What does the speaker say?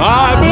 I